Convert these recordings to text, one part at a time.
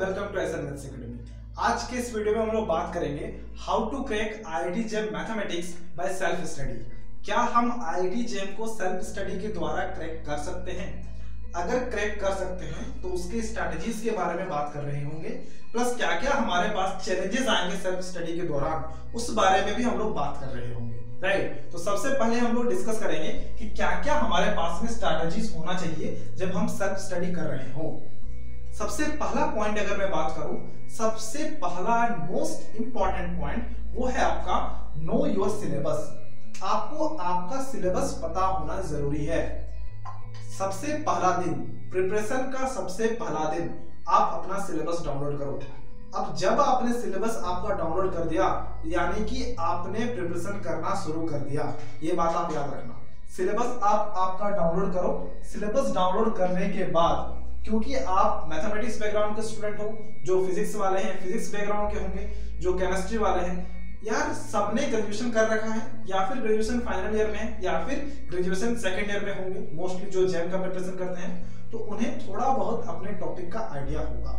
Welcome to S maths academy आज के इस वीडियो में हम लोग बात करेंगे how to crack IIT JEE mathematics by self study क्या हम आईआईटी जेम को सेल्फ स्टडी के द्वारा क्रैक कर सकते हैं? अगर क्रैक कर सकते हैं तो उसके स्ट्रैटेजीज के बारे में बात कर रहे होंगे प्लस क्या क्या हमारे पास चैलेंजेस आएँगे सेल्फ स्टडी के दौरान उस बारे में भी हम लोग बात कर रहे होंगे राइट right. तो सबसे पहले हम लोग डिस्कस करेंगे कि क्या क्या हमारे पास में स्ट्रैटेजीज होना चाहिए जब हम सेल्फ स्टडी कर रहे हो। सबसे पहला पॉइंट अगर मैं बात करूँ, सबसे पहला एंड मोस्ट इंपॉर्टेंट पॉइंट वो है आपका नो योर सिलेबस आपको आपका सिलेबस पता होना ज़रूरी है। सबसे पहला दिन प्रिपरेशन का सबसे पहला दिन, आप अपना सिलेबस डाउनलोड करो। अब जब आपने सिलेबस आपका डाउनलोड कर दिया, यानी कि आपने प्रिपरेशन करना शुरू कर दिया, ये बात आप याद रखना। सिलेबस आप आपका डाउनलोड करो। सिलेबस डाउनलोड करने के बाद क्योंकि आप मैथमेटिक्स बैकग्राउंड के स्टूडेंट हो, जो फिजिक्स वाले हैं फिजिक्स बैकग्राउंड के होंगे, जो केमिस्ट्री वाले हैं, यार सबने ग्रेजुएशन कर रखा है, या फिर ग्रेजुएशन फाइनल ईयर में या फिर ग्रेजुएशन सेकेंड ईयर में होंगे मोस्टली जो जेम का प्रिपरेशन करते हैं तो उन्हें थोड़ा बहुत अपने टॉपिक का आइडिया होगा।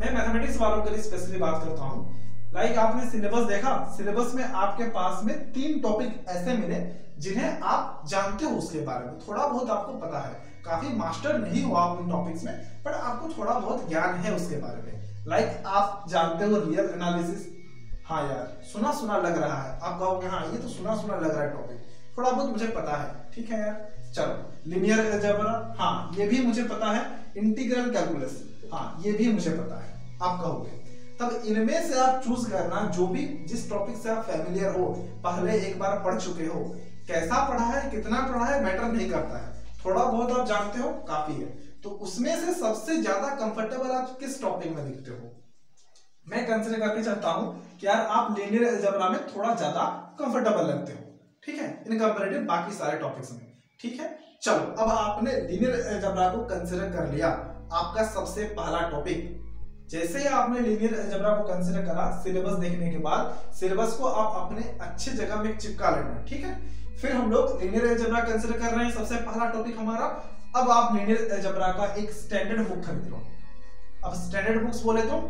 मैं मैथमेटिक्स वालों के लिए स्पेशली बात करता हूँ। लाइक like आपने सिलेबस देखा सिलेबस में आपके पास में तीन टॉपिक ऐसे मिले, जिन्हें आप जानते हो उसके बारे में, थोड़ा बहुत आपको पता है। काफ़ी मास्टर नहीं हुआ उन टॉपिक्स में पर आपको थोड़ा बहुत ज्ञान है उसके बारे में। लाइक like, आप जानते हो रियल एनालिसिस हाँ यार सुना सुना लग रहा है। आप कहोगे हाँ ये तो सुना सुना लग रहा है टॉपिक थोड़ा बहुत मुझे पता है। ठीक है यार चलो। लिनियर एल्जेब्रा हाँ ये भी मुझे पता है। इंटीग्रल कैलकुलस हाँ ये भी मुझे पता है। आप कहोगे। तब इनमें से आप चूज़ करना जो भी जिस टॉपिक से आप फैमिलियर हो। पहले एक बार पढ़ चुके हो। कैसा पढ़ा है कितना पढ़ा है मैटर नहीं करता है। थोड़ा बहुत आप जानते हो, काफ़ी है। तो उसमें से सबसे ज़्यादा कंफर्टेबल आप किस टॉपिक में दिखते हो? मैं कंसिडर करके चाहता हूँ कि यार आप लिनियर अलजेब्रा में थोड़ा ज़्यादा कंफर्टेबल लगते हो। ठीक है? इन कंपेरेटिव बाकी सारे टॉपिक्स में। ठीक है? चलो, अब आपने लिनियर अलजेब्रा को कंसिडर कर लिया। आपका सबसे पहला टॉपिक जैसे ही आपने लिनियर अलजेब्रा को कंसिडर करा सिलेबस देखने के बाद सिलेबस को आप अपने अच्छे जगह में चिपका लेना। ठीक है? फिर हम लोग लिनियर अलजेब्रा कंसीडर कर रहे हैं, सबसे पहला टॉपिक हमारा। अब आप लिनियर अलजेब्रा का एक स्टैंडर्ड बुक खरीद लो। अब स्टैंडर्ड बुक्स बोले तो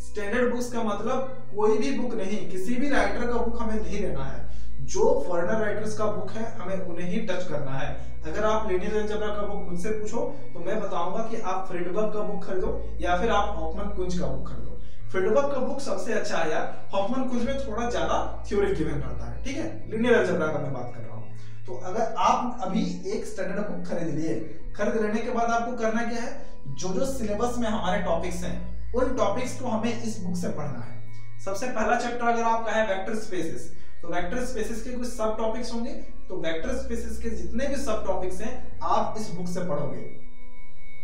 स्टैंडर्ड बुक्स का मतलब कोई भी बुक नहीं, किसी भी राइटर का बुक हमें नहीं लेना है। जो फॉरेनर राइटर्स का बुक है, हमें उन्हें ही टच करना है। अगर आप लिनियर अलजेब्रा का बुक मुझसे पूछो तो मैं बताऊँगा कि आप फ्रीडबर्ग का बुक खरीदो या फिर आप हॉकमन कुंज का बुक खरीदो। फ्रीडबर्ग का बुक सबसे अच्छा यार। हॉफमन कुंज में थोड़ा ज़्यादा थ्योरी गिवन रहता है, ठीक है? लिनियर अलजेब्रा का मैं बात कर रहा हूँ। तो अगर आप अभी एक स्टैंडर्ड बुक खरीद लिए, खरीद लेने के बाद आपको करना क्या है? जो जो सिलेबस में हमारे टॉपिक्स हैं, उन टॉपिक्स को हमें इस बुक से पढ़ना है। सबसे पहला चैप्टर अगर आपका है वेक्टर स्पेसेस तो वेक्टर स्पेसेस के कुछ सब टॉपिक्स होंगे। तो वेक्टर स्पेसेस के जितने भी सब टॉपिक्स हैं, आप इस बुक से पढ़ोगे।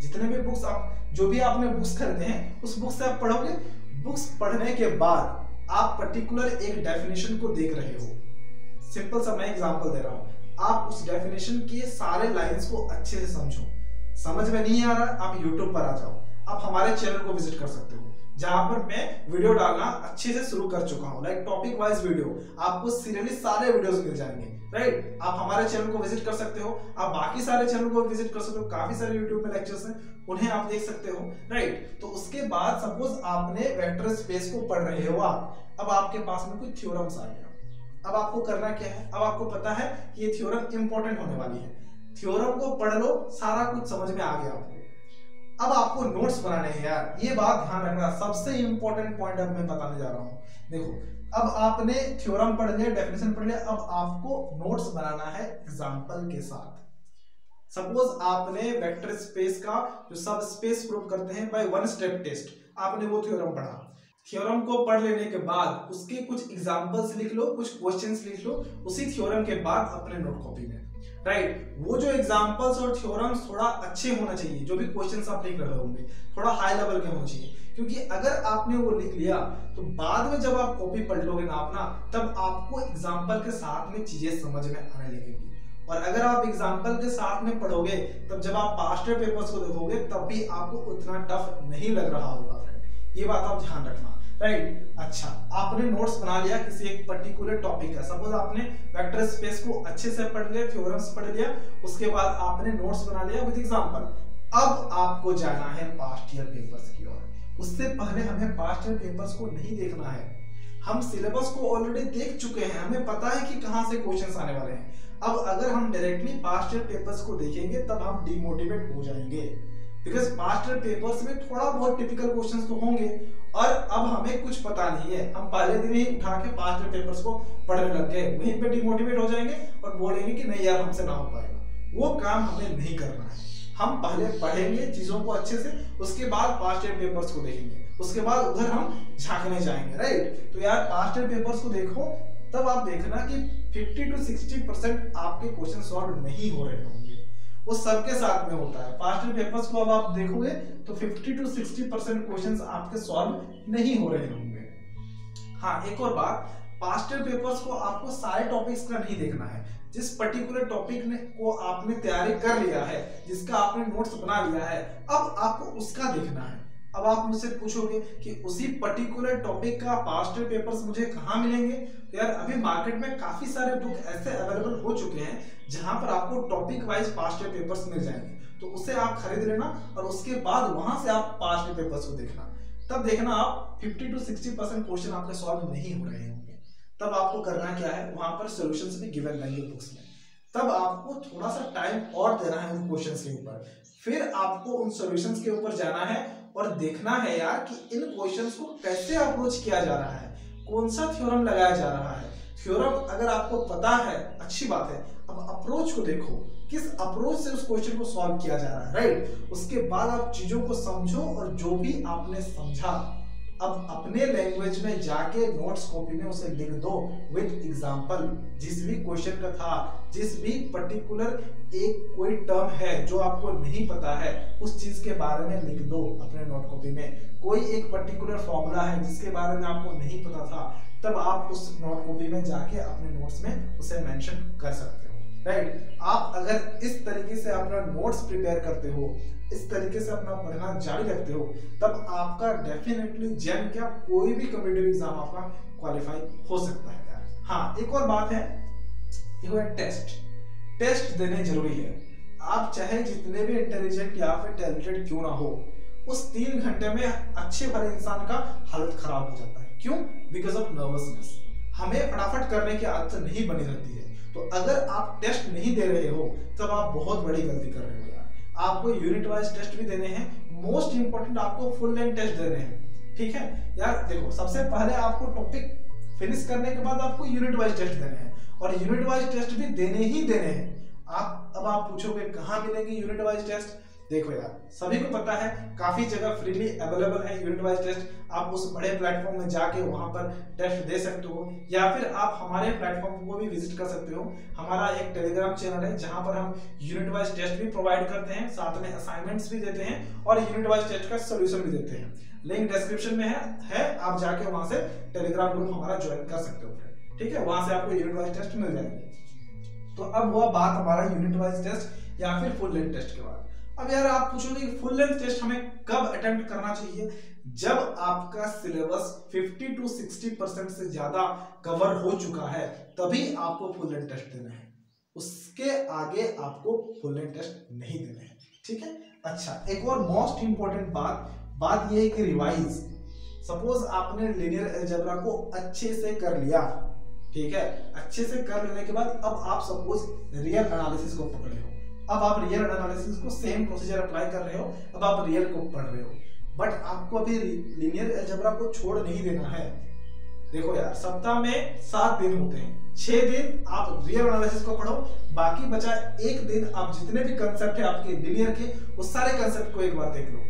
जितने भी बुक्स आप, जो भी आपने बुक्स खरीदे हैं, उस बुक से आप पढ़ोगे। बुक्स पढ़ने के बाद आप पर्टिकुलर एक डेफिनेशन को देख रहे हो। सिंपल सा मैं एग्जांपल दे रहा हूँ। आप उस डेफिनेशन के सारे लाइंस को अच्छे से समझो। समझ में नहीं आ रहा? आप यूट्यूब पर आ जाओ। आप हमारे चैनल को विज़िट कर सकते हो। जहाँ पर मैं वीडियो डालना अच्छे से शुरू कर चुका हूँ। लाइक टॉपिक वाइज वीडियो आपको सीरियली सारे वीडियोस मिल जाएँगे। राइट आप हमारे चैनल को विज़िट कर सकते हो। आप बाकी सारे चैनल को विज़िट कर सकते हो। काफ़ी सारे यूट्यूब में लेक्चर्स हैं। उन्हें आप देख सकते हो। राइट तो उसके बाद सपोज़ आपने वेक्टर स्पेस को पढ़ रहे हो आप। अब आपके पास में कोई थ्योरम्स आ गया। अब आपको करना क्या है? अब आपको पता है कि ये थ्योरम इंपॉर्टेंट होने वाली है। थ्योरम को पढ़ लो, सारा कुछ समझ में आ गया आपको। अब आपको नोट्स बनाने हैं यार। ये बात ध्यान रखना, सबसे इंपॉर्टेंट पॉइंट अब मैं बताने जा रहा हूँ। देखो, अब आपने थ्योरम पढ़ लिया डेफिनेशन पढ़ लिया, अब आपको नोट्स बनाना है एग्जांपल के साथ। सपोज़ आपने वेक्टर स्पेस का जो सब स्पेस प्रूव करते हैं बाय वन स्टेप टेस्ट आपने वो थ्योरम पढ़ा। थ्योरम को पढ़ लेने के बाद उसके कुछ एग्जांपल्स लिख लो, कुछ क्वेश्चंस लिख लो, उसी थ्योरम के बाद अपने नोट कॉपी में। Right right. वो जो एग्जांपल्स और थ्योरम्स थोड़ा अच्छे होना चाहिए, जो भी क्वेश्चंस आप लिख रहे होंगे, थोड़ा हाई लेवल के होना चाहिए। क्योंकि अगर आपने वो लिख लिया तो बाद में जब आप कॉपी पढ़ लोगे ना अपना तब आपको एग्ज़ाम्पल के साथ में चीज़ें समझ में आने लगेगी। और अगर आप एग्ज़ाम्पल के साथ में पढ़ोगे, तब जब आप पास्ट पेपर्स को देखोगे, तब भी आपको उतना टफ नहीं लग रहा होगा फ्रेंड ये बात आप ध्यान रखना। राइट अच्छा आपने नोट्स बना लिया किसी एक पर्टिकुलर टॉपिक का। सपोज़ आपने वेक्टर स्पेस को अच्छे से पढ़ लिया थ्योरम्स पढ़ लिया, उसके बाद आपने नोट्स बना लिया विद एग्जांपल अब आपको जाना है पास्ट ईयर पेपर्स की ओर। उससे पहले हमें पास्ट ईयर पेपर्स को नहीं देखना है। हम सिलेबस को ऑलरेडी देख चुके हैं। हमें पता है कि कहाँ से क्वेश्चंस आने वाले हैं। अब अगर हम डायरेक्टली पास्ट ईयर पेपर्स को देखेंगे, तब हम डिमोटिवेट हो जाएँगे। बिकॉज़ पास्ट ईयर पेपर्स में थोड़ा बहुत टिपिकल क्वेश्चंस तो होंगे। और अब हमें कुछ पता नहीं है। हम पहले दिन ही उठा के पास्ट ईयर पेपर्स को पढ़ने लग गए। वहीं पे डिमोटिवेट हो जाएँगे और बोलेंगे कि नहीं यार, हमसे ना हो पाएगा। वो काम हमें नहीं करना है। हम पहले पढ़ेंगे चीज़ों को अच्छे से, उसके बाद पास्ट ईयर पेपर्स को देखेंगे। उसके बाद उधर हम झांकने जाएँगे राइट तो यार पास्ट ईयर पेपर्स को देखो, तब आप देखना कि 50 टू 60 परसेंट आपके क्वेश्चन सॉल्व नहीं हो रहे होंगे। वो सबके साथ में होता है। पास्ट पेपर्स को अब आप देखोगे तो 50 टू 60 परसेंट क्वेश्चन आपके सॉल्व नहीं हो रहे होंगे। हाँ एक और बात पास्ट पेपर्स को आपको सारे टॉपिक्स का नहीं देखना है। जिस पर्टिकुलर टॉपिक ने को आपने तैयारी कर लिया है, जिसका आपने नोट्स बना लिया है, अब आपको उसका देखना है। अब आप मुझसे पूछोगे कि उसी पर्टिकुलर टॉपिक का पास्ट पेपर्स मुझे कहाँ मिलेंगे? तो यार, अभी मार्केट में काफ़ी सारे बुक ऐसे अवेलेबल हो चुके हैं, जहाँ पर आपको टॉपिक वाइज पास्ट पेपर्स मिल जाएँगे। तो उसे आप खरीद लेना और उसके बाद वहाँ से आप पास्ट पेपर्स को देखना। तब देखना आप 50 टू 60 परसेंट क्वेश्चन आपके सॉल्व नहीं हो रहे होंगे। तब आपको करना क्या है? वहाँ पर सोल्यूशन भी गिवन रहेंगे बुक्स में। तब आपको थोड़ा सा टाइम और देना है उन क्वेश्चंस के ऊपर। फिर आपको उन सॉल्यूशंस के ऊपर जाना है और देखना है यार कि इन क्वेश्चन को कैसे अप्रोच किया जा रहा है, कौन सा थ्योरम लगाया जा रहा है। थ्योरम अगर आपको पता है, अच्छी बात है, अब अप्रोच को देखो, किस अप्रोच से उस क्वेश्चन को सॉल्व किया जा रहा है राइट उसके बाद आप चीज़ों को समझो और जो भी आपने समझा अब अपने लैंग्वेज में जाके नोट्स कॉपी में उसे लिख दो विद एग्जांपल जिस भी क्वेश्चन का था, जिस भी पर्टिकुलर एक कोई टर्म है जो आपको नहीं पता है, उस चीज़ के बारे में लिख दो अपने नोट कॉपी में। कोई एक पर्टिकुलर फॉर्मूला है जिसके बारे में आपको नहीं पता था, तब आप उस नोट कॉपी में जाके अपने नोट्स में उसे मेंशन कर सकते राइट आप अगर इस तरीके से अपना नोट्स प्रिपेयर करते हो, इस तरीके से अपना पढ़ना जारी रखते हो, तब आपका डेफिनेटली जेम क्या कोई भी कम्पिटेटिव एग्ज़ाम आपका क्वालिफाई हो सकता है हाँ एक और बात है देखो टेस्ट टेस्ट देने ज़रूरी है। आप चाहे जितने भी इंटेलिजेंट या फिर टैलेंटेड क्यों ना हो, उस तीन घंटे में अच्छे भले इंसान का हालत खराब हो जाता है। क्यों? बिकॉज़ ऑफ़ नर्वसनेस हमें फटाफट करने की आदत नहीं बनी रहती है। तो अगर आप टेस्ट नहीं दे रहे हो, तब आप बहुत बड़ी गलती कर रहे हो यार। आपको यूनिट वाइज टेस्ट भी देने हैं। मोस्ट इंपॉर्टेंट आपको फुल लेंथ टेस्ट देने हैं। ठीक है? यार, देखो, सबसे पहले आपको टॉपिक फिनिश करने के बाद आपको यूनिट वाइज टेस्ट देने हैं। और यूनिट वाइज टेस्ट भी देने ही देने हैं। आप, अब आप पूछोगे, कहाँ मिलेंगे यूनिट वाइज टेस्ट देखो यार सभी को पता है काफ़ी जगह फ्रीली अवेलेबल है यूनिट वाइज टेस्ट आप उस बड़े प्लेटफॉर्म में जाके वहाँ पर टेस्ट दे सकते हो या फिर आप हमारे प्लेटफॉर्म को भी विज़िट कर सकते हो। हमारा एक टेलीग्राम चैनल है जहाँ पर हम यूनिट वाइज टेस्ट भी प्रोवाइड करते हैं साथ में असाइनमेंट्स भी देते हैं और यूनिट वाइज टेस्ट का सोल्यूशन भी देते हैं। लिंक डिस्क्रिप्शन में है, है आप जाके वहाँ से टेलीग्राम ग्रुप हमारा ज्वाइन कर सकते हो ठीक है? वहाँ से आपको यूनिट वाइज टेस्ट मिल जाएँगे। तो अब हुआ बात हमारा यूनिट वाइज टेस्ट या फिर फुल लेंथ टेस्ट के बाद। अब यार आप पूछोगे फुल लेंथ टेस्ट हमें कब अटेम्प्ट करना चाहिए? जब आपका सिलेबस 50 टू 60 परसेंट से ज़्यादा कवर हो चुका है, तभी आपको फुल लेंथ टेस्ट देना है। उसके आगे आपको फुल लेंथ टेस्ट नहीं देना है। ठीक है? अच्छा एक और मोस्ट इंपॉर्टेंट बात बात यह है कि रिवाइज सपोज़ आपने लिनियर एल्जेब्रा को अच्छे से कर लिया, ठीक है? अच्छे से कर लेने के बाद अब आप सपोज़ रियल एनालिसिस को पकड़े हो अब आप रियल एनालिसिस को सेम प्रोसीजर अप्लाई कर रहे हो, अब आप रियल को पढ़ रहे हो। बट आपको अभी लीनियर एल्जेब्रा को छोड़ नहीं देना है। देखो यार, सप्ताह में सात दिन होते हैं। छह दिन आप रियल एनालिसिस को पढ़ो, बाकी बचा एक दिन आप जितने भी कंसेप्ट है आपके लीनियर के, उस सारे कंसेप्ट को एक बार देख लो।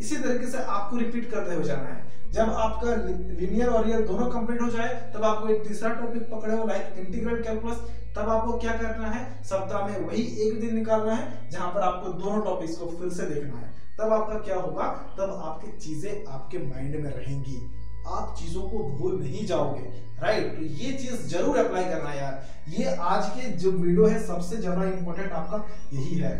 इसी तरीके से आपको रिपीट करते हुए जाना है। जब आपका लीनियर और रियल दोनों कंप्लीट हो जाए, तब आपको एक तीसरा टॉपिक पकड़े हो लाइक इंटीग्रल कैलकुलस तब आपको क्या करना है? सप्ताह में वही एक दिन निकालना है, जहाँ पर आपको दोनों टॉपिक्स को फिर से देखना है। तब आपका क्या होगा? तब आपकी चीज़ें आपके माइंड में रहेंगी। आप चीज़ों को भूल नहीं जाओगे राइट तो ये चीज़ ज़रूर अप्लाई करना यार। ये आज के जो वीडियो है, सबसे ज़्यादा इंपॉर्टेंट आपका यही है।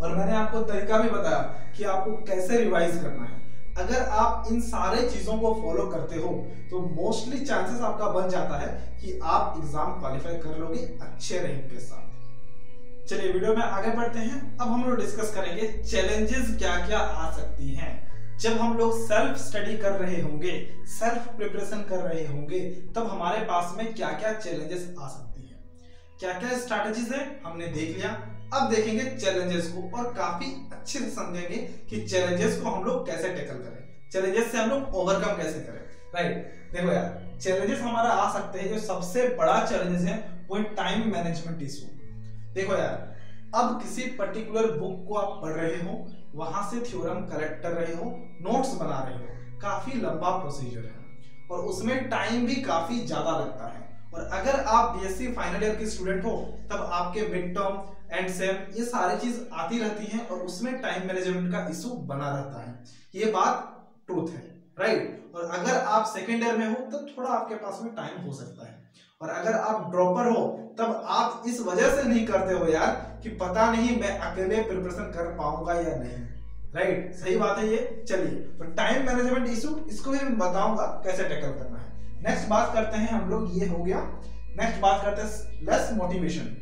और मैंने आपको तरीका भी बताया कि आपको कैसे रिवाइज करना है। अगर आप इन सारे चीज़ों को फॉलो करते हो तो मोस्टली चांसेस आपका बन जाता है कि आप एग्ज़ाम क्वालिफाई कर लोगे अच्छे रैंक के साथ। चलिए वीडियो में आगे बढ़ते हैं। अब हम लोग डिस्कस करेंगे चैलेंजेस क्या क्या आ सकती हैं। जब हम लोग सेल्फ स्टडी कर रहे होंगे सेल्फ प्रिपरेशन कर रहे होंगे, तब हमारे पास में क्या क्या चैलेंजेस आ सकती हैं। क्या क्या स्ट्रैटेजीज है, हमने देख लिया। अब देखेंगे चैलेंजेस को और काफ़ी अच्छे से समझेंगे कि चैलेंजेस को हम लोग कैसे टैकल करें। चैलेंजेस से हम लोग ओवरकम कैसे करें। राइट देखो यार चैलेंजेस हमारा आ सकते हैं, जो सबसे बड़ा चैलेंजेस है, वो टाइम मैनेजमेंट इशू देखो यार, अब किसी पर्टिकुलर बुक को आप पढ़ रहे हो, वहाँ से थ्योरम कलेक्ट कर रहे हो नोट्स बना रहे हो, काफ़ी लंबा प्रोसीजर है। और उसमें टाइम भी काफ़ी ज़्यादा लगता है। और अगर आप बीएससी फाइनल ईयर के स्टूडेंट हो, तब आपके मिड टर्म एंड सेम ये सारी चीज़ आती रहती हैं और उसमें टाइम मैनेजमेंट का इशू बना रहता है। ये बात ट्रूथ है राइट और अगर आप सेकेंड ईयर में हो तो थोड़ा आपके पास में टाइम हो सकता है। और अगर आप ड्रॉपर हो, तब आप इस वजह से नहीं करते हो यार कि पता नहीं मैं अकेले प्रिपरेशन कर पाऊँगा या नहीं राइट सही बात है ये। चलिए तो टाइम मैनेजमेंट इशू इसको भी मैं बताऊँगा कैसे टैकल करना है। नेक्स्ट बात करते हैं हम लोग, ये हो गया। नेक्स्ट बात करते हैं less motivation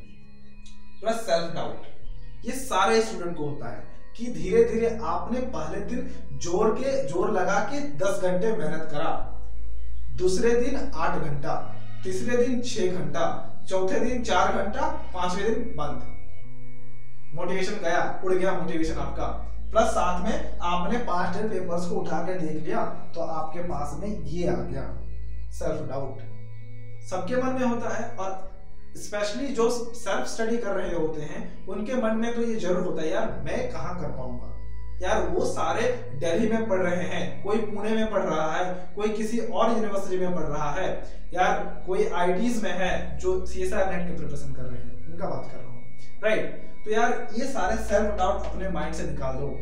plus self doubt ये सारे स्टूडेंट को होता है कि धीरे धीरे आपने पहले दिन ज़ोर के, ज़ोर लगा के दस घंटे मेहनत करा। दूसरे दिन आठ घंटा, तीसरे दिन छह घंटा, चौथे दिन चार घंटा, पाँचवें दिन बंद। मोटिवेशन गया, उड़ गया मोटिवेशन आपका। प्लस साथ में आपने पाँच टेन पेपर्स को उठा के देख लिया तो आपके पास में ये आ गया। सेल्फ डाउट सबके मन में होता है और स्पेशली जो सेल्फ स्टडी कर रहे होते हैं, उनके मन में तो ये ज़रूर होता है, यार, मैं कहाँ कर पाऊँगा? यार, वो सारे दिल्ली में पढ़ रहे हैं, कोई पुणे में पढ़ रहा है, कोई किसी और यूनिवर्सिटी में पढ़ रहा है, यार, कोई आईटीज में है जो सी एस नेट के प्रिपरेशन कर रहे हैं, उनका बात कर रहा हूँ। राइट तो यार, ये सारे सेल्फ डाउट अपने माइंड से निकाल दो।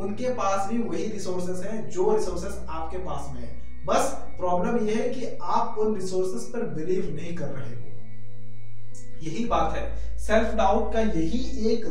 उनके पास भी वही रिसोर्सेस हैं जो रिसोर्सेस आपके पास में है। बस प्रॉब्लम ये है कि आप उन रिसोर्सेस पर बिलीव नहीं कर रहे हो। यही बात है। सेल्फ डाउट का यही एक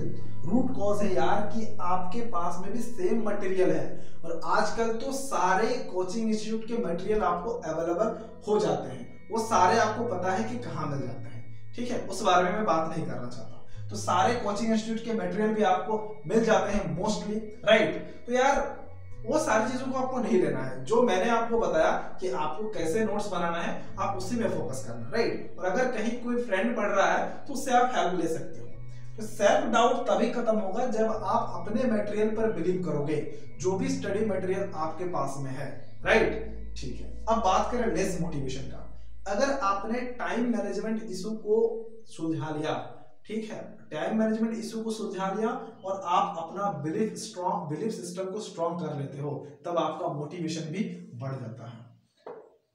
रूट कॉज है यार कि आपके पास में भी सेम मटेरियल है। और आजकल तो सारे कोचिंग इंस्टीट्यूट के मटेरियल आपको अवेलेबल हो जाते हैं। वो सारे आपको पता है कि कहाँ मिल जाते हैं। ठीक है? उस बारे में मैं बात नहीं करना चाहता। तो सारे कोचिंग इंस्टीट्यूट के मटेरियल भी आपको मिल जाते हैं मोस्टली राइट right? तो यार वो सारी चीज़ों को आपको नहीं लेना है। जो मैंने आपको बताया कि आपको कैसे नोट्स बनाना है, आप उसी में फोकस करना राइट और अगर कहीं कोई फ्रेंड पढ़ रहा है तो उससे आप हेल्प ले सकते हो। तो सेल्फ डाउट तभी खत्म होगा जब आप अपने मटेरियल पर बिलीव करोगे, जो भी स्टडी मटेरियल आपके पास में है राइट ठीक है। अब बात करें लेस मोटिवेशन का। अगर आपने टाइम मैनेजमेंट इशू को सुलझा लिया ठीक है? टाइम मैनेजमेंट इशू को सुलझा लिया और आप अपना बिलीफ स्ट्रॉन्ग बिलीफ सिस्टम को स्ट्रॉन्ग कर लेते हो, तब आपका मोटिवेशन भी बढ़ जाता है।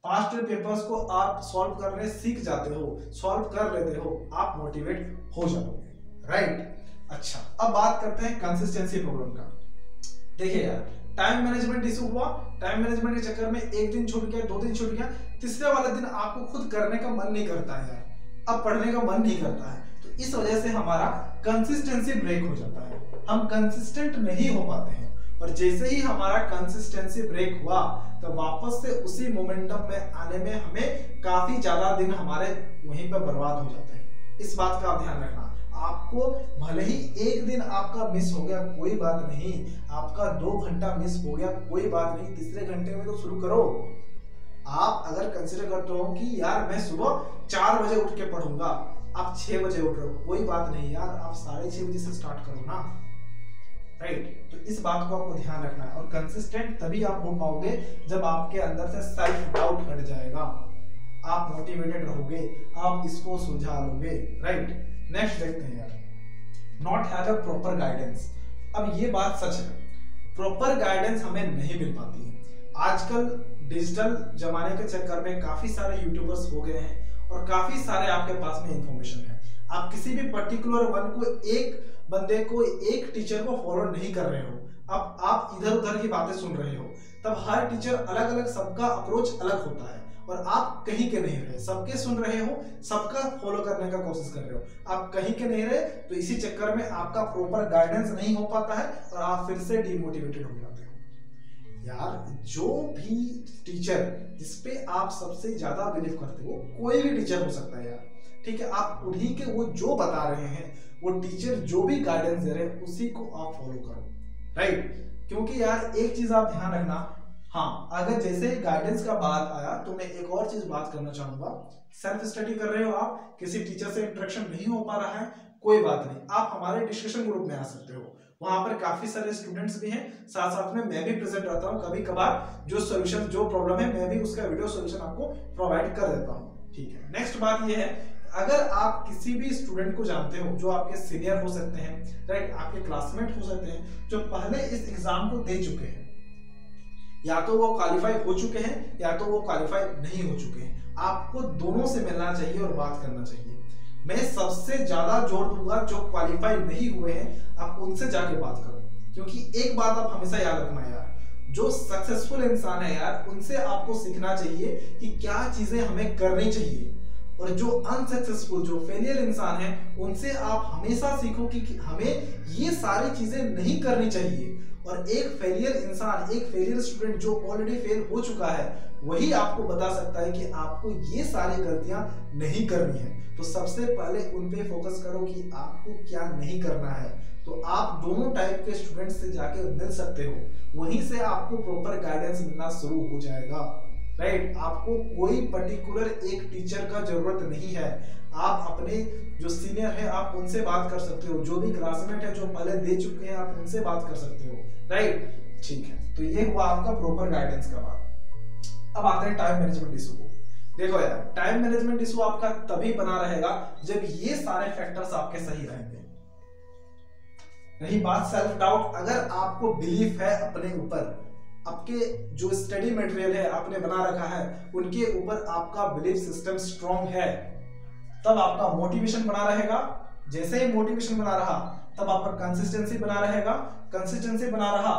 पास्ट पेपर्स को आप सॉल्व करने सीख जाते हो सॉल्व कर लेते हो, आप मोटिवेट हो जाओगे। राइट अच्छा अब बात करते हैं कंसिस्टेंसी प्रॉब्लम का। देखिए यार टाइम मैनेजमेंट इशू हुआ। टाइम मैनेजमेंट के चक्कर में एक दिन छूट गया, दो दिन छूट गया। तीसरे वाले दिन आपको खुद करने का मन नहीं करता है अब पढ़ने का मन नहीं करता है। इस वजह से हमारा कंसिस्टेंसी ब्रेक हो जाता है। हम कंसिस्टेंट नहीं हो पाते हैं। और जैसे ही हमारा कंसिस्टेंसी ब्रेक हुआ तो वापस से उसी मोमेंटम में आने में हमें काफ़ी ज़्यादा दिन हमारे वहीं पर बर्बाद हो जाते हैं। इस बात का आप ध्यान रखना। आपको भले ही एक दिन आपका मिस हो गया, कोई बात नहीं। आपका दो घंटा मिस हो गया, कोई बात नहीं। तीसरे घंटे में तो शुरू करो। आप अगर कंसिडर करते हो कि यार मैं सुबह चार बजे उठ के पढ़ूँगा आप छह बजे उठ रहे हो। कोई बात नहीं यार, आप साढ़े छह बजे से स्टार्ट करो ना। राइट तो इस बात को आपको ध्यान रखना है। और कंसिस्टेंट तभी आप हो पाओगे जब आपके अंदर से सेल्फ डाउट हट जाएगा। आप मोटिवेटेड रहोगे, आप इसको सुलझा लोगे राइट नेक्स्ट देखते हैं यार। Not have a proper guidance अब ये बात सच है। प्रॉपर गाइडेंस हमें नहीं मिल पाती है। आजकल डिजिटल जमाने के चक्कर में काफ़ी सारे यूट्यूबर्स हो गए हैं। और काफ़ी सारे आपके पास में इंफॉर्मेशन है। आप किसी भी पर्टिकुलर वन को एक बंदे को, एक टीचर को फॉलो नहीं कर रहे हो। अब आप इधर उधर की बातें सुन रहे हो। तब हर टीचर अलग अलग सबका अप्रोच अलग होता है। और आप कहीं के नहीं रहे। सबके सुन रहे हो, सबका फॉलो करने का कोशिश कर रहे हो। आप कहीं के नहीं रहे तो इसी चक्कर में आपका प्रॉपर गाइडेंस नहीं हो पाता है और आप फिर से डिमोटिवेटेड हो जाते हो। यार, जो भी टीचर जिसपे आप सबसे ज़्यादा बिलीव करते हो, कोई भी टीचर हो सकता है यार। ठीक है, आप उन्हीं के वो जो बता रहे हैं, वो टीचर जो भी गाइडेंस दे रहे हैं, उसी को आप फॉलो करो। राइट क्योंकि यार, एक चीज़ आप ध्यान रखना। हाँ अगर जैसे गाइडेंस का बात आया तो मैं एक और चीज़ बात करना चाहूँगा। सेल्फ स्टडी कर रहे हो आप, किसी टीचर से इंटरेक्शन नहीं हो पा रहा है, कोई बात नहीं। आप हमारे डिस्कशन ग्रुप में आ सकते हो। वहाँ पर काफ़ी सारे स्टूडेंट्स भी हैं। साथ साथ में मैं भी प्रेजेंट रहता हूँ। कभी कभार जो सोल्यूशन जो प्रॉब्लम है, मैं भी उसका वीडियो सोल्यूशन आपको प्रोवाइड कर देता हूँ। ठीक है। नेक्स्ट बात ये है, अगर आप किसी भी स्टूडेंट को जानते हो, जो आपके सीनियर हो सकते हैं राइट आपके क्लासमेट हो सकते हैं, जो पहले इस एग्ज़ाम को दे चुके हैं, या तो वो क्वालिफाई हो चुके हैं, या तो वो क्वालिफाई नहीं हो चुके हैं, आपको दोनों से मिलना चाहिए और बात करना चाहिए। मैं सबसे ज़्यादा ज़ोर दूँगा जो क्वालिफाई नहीं हुए हैं, आप उनसे जाके बात करो। क्योंकि एक बात आप हमेशा याद रखना यार, जो सक्सेसफुल इंसान है यार, उनसे आपको सीखना चाहिए कि क्या चीज़ें हमें करनी चाहिए। और जो अनसक्सेसफुल जो फेलियर इंसान है, उनसे आप हमेशा सीखो कि हमें ये सारी चीज़ें नहीं करनी चाहिए। और एक फेलियर इंसान, एक फेलियर स्टूडेंट जो ऑलरेडी फेल हो चुका है, वही आपको बता सकता है कि आपको ये सारी गलतियाँ नहीं करनी है। तो सबसे पहले उन पे फोकस करो कि आपको क्या नहीं करना है। तो आप दोनों टाइप के स्टूडेंट से जाके मिल सकते हो। वहीं से आपको प्रॉपर गाइडेंस मिलना शुरू हो जाएगा। राइट, आपको कोई पर्टिकुलर एक टीचर का ज़रूरत नहीं है। आप अपने जो सीनियर है, आप उनसे बात कर सकते हो। जो भी क्लासमेट है, जो पहले दे चुके हैं, आप उनसे बात कर सकते हो। राइट? ठीक है। तो ये हुआ आपका प्रॉपर गाइडेंस का बात। अब आते हैं टाइम मैनेजमेंट इशू को। देखो यार टाइम मैनेजमेंट इशू आपका तभी बना रहेगा जब ये सारे फैक्टर्स आपके सही रहेंगे। रही बात सेल्फ डाउट अगर आपको बिलीफ है अपने ऊपर आपके जो स्टडी मटेरियल है आपने बना रखा है उनके ऊपर आपका बिलीफ सिस्टम स्ट्रॉन्ग है। तब आपका मोटिवेशन बना रहेगा। जैसे ही मोटिवेशन बना रहा तब आपका कंसिस्टेंसी बना रहेगा। कंसिस्टेंसी बना रहा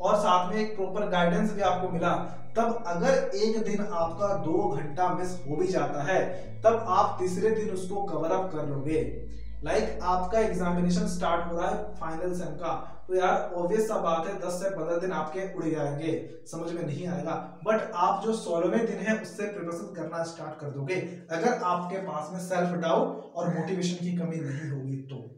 और साथ में एक प्रॉपर गाइडेंस भी आपको मिला। तब अगर एक दिन आपका दो घंटा मिस हो भी जाता है तब आप तीसरे दिन उसको कवर अप कर लोगे। लाइक like, आपका एग्जामिनेशन स्टार्ट हो रहा है फाइनल सेम का। तो यार ऑब्वियस सा बात है 10 से 15 दिन आपके उड़ जाएँगे, समझ में नहीं आएगा। बट आप जो सोलहवें दिन है, उससे प्रिपरेशन करना स्टार्ट कर दोगे। अगर आपके पास में सेल्फ डाउट और मोटिवेशन की कमी नहीं होगी तो।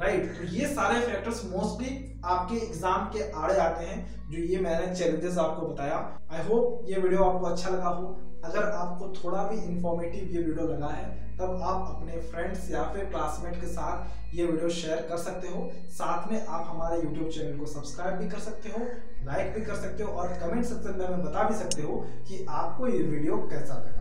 Right right? तो ये सारे फैक्टर्स मोस्टली आपके एग्ज़ाम के आड़े आते हैं, जो ये मैंने चैलेंजेस आपको बताया। आई होप ये वीडियो आपको अच्छा लगा हो। अगर आपको थोड़ा भी इंफॉर्मेटिव ये वीडियो लगा है, तब आप अपने फ्रेंड्स या फिर क्लासमेट के साथ ये वीडियो शेयर कर सकते हो। साथ में आप हमारे यूट्यूब चैनल को सब्सक्राइब भी कर सकते हो लाइक भी कर सकते हो और कमेंट सेक्शन में हमें बता भी सकते हो कि आपको ये वीडियो कैसा लगा।